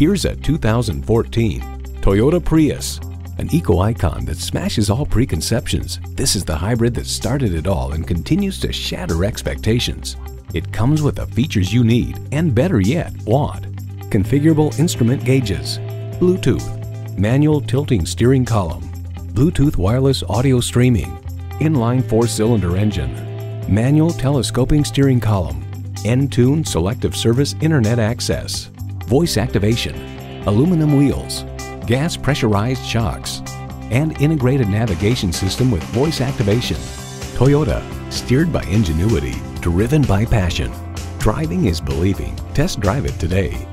Here's a 2014 Toyota Prius. An eco-icon that smashes all preconceptions, this is the hybrid that started it all and continues to shatter expectations. It comes with the features you need, and better yet, want. Configurable instrument gauges, Bluetooth, manual tilting steering column, Bluetooth wireless audio streaming, inline four-cylinder engine, manual telescoping steering column, Entune selective service internet access, voice activation, aluminum wheels, gas pressurized shocks, and integrated navigation system with voice activation. Toyota, steered by ingenuity, driven by passion. Driving is believing. Test drive it today.